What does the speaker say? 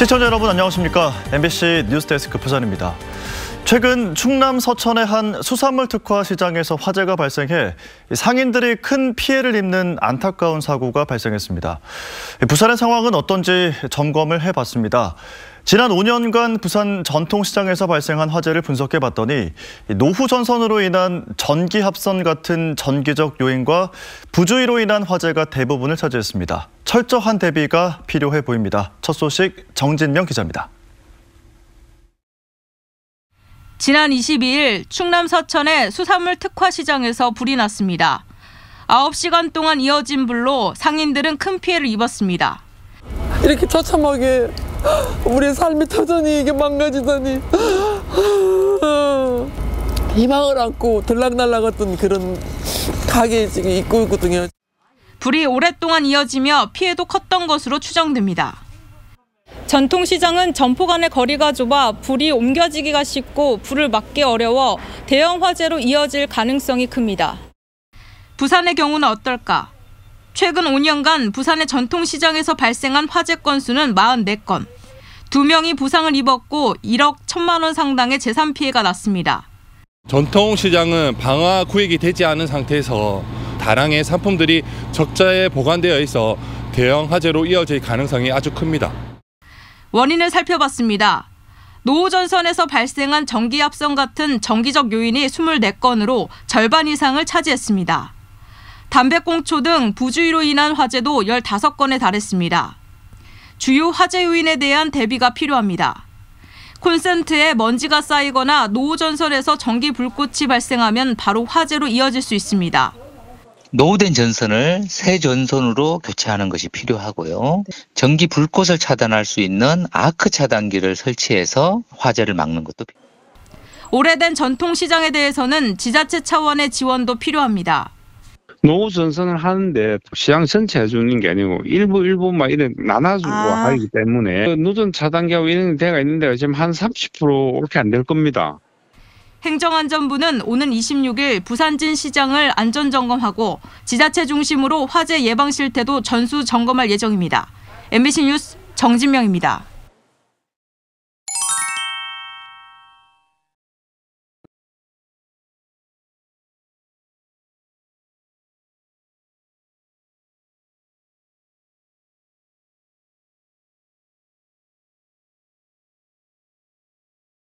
시청자 여러분 안녕하십니까? MBC 뉴스데스크 부산입니다. 최근 충남 서천의 한 수산물 특화 시장에서 화재가 발생해 상인들이 큰 피해를 입는 안타까운 사고가 발생했습니다. 부산의 상황은 어떤지 점검을 해봤습니다. 지난 5년간 부산 전통시장에서 발생한 화재를 분석해봤더니 노후 전선으로 인한 전기 합선 같은 전기적 요인과 부주의로 인한 화재가 대부분을 차지했습니다. 철저한 대비가 필요해 보입니다. 첫 소식 정진명 기자입니다. 지난 22일 충남 서천의 수산물 특화 시장에서 불이 났습니다. 9시간 동안 이어진 불로 상인들은 큰 피해를 입었습니다. 이렇게 처참하게 우리 삶이 터전이 이게 망가지다니 희망을 안고 들락날락했던 그런 가게 지금 있고 있거든요. 불이 오랫동안 이어지며 피해도 컸던 것으로 추정됩니다. 전통시장은 점포 간의 거리가 좁아 불이 옮겨지기가 쉽고 불을 막기 어려워 대형 화재로 이어질 가능성이 큽니다. 부산의 경우는 어떨까? 최근 5년간 부산의 전통시장에서 발생한 화재 건수는 44건. 두 명이 부상을 입었고 1억 1천만 원 상당의 재산 피해가 났습니다. 전통시장은 방화 구획이 되지 않은 상태에서 다량의 상품들이 적자에 보관되어 있어 대형 화재로 이어질 가능성이 아주 큽니다. 원인을 살펴봤습니다. 노후전선에서 발생한 전기합선 같은 전기적 요인이 24건으로 절반 이상을 차지했습니다. 담배꽁초 등 부주의로 인한 화재도 15건에 달했습니다. 주요 화재 요인에 대한 대비가 필요합니다. 콘센트에 먼지가 쌓이거나 노후전선에서 전기 불꽃이 발생하면 바로 화재로 이어질 수 있습니다. 노후된 전선을 새 전선으로 교체하는 것이 필요하고요. 전기 불꽃을 차단할 수 있는 아크 차단기를 설치해서 화재를 막는 것도 필요합니다. 오래된 전통시장에 대해서는 지자체 차원의 지원도 필요합니다. 노후 전선을 하는데 시장 전체 해주는 게 아니고 일부 일부만 이래 나눠주고 아. 하기 때문에 그 누전 차단기하고 이런 데가 있는데 지금 한 30%밖에 안될 겁니다. 행정안전부는 오는 26일 부산진 시장을 안전점검하고 지자체 중심으로 화재 예방 실태도 전수 점검할 예정입니다. MBC 뉴스 정진명입니다.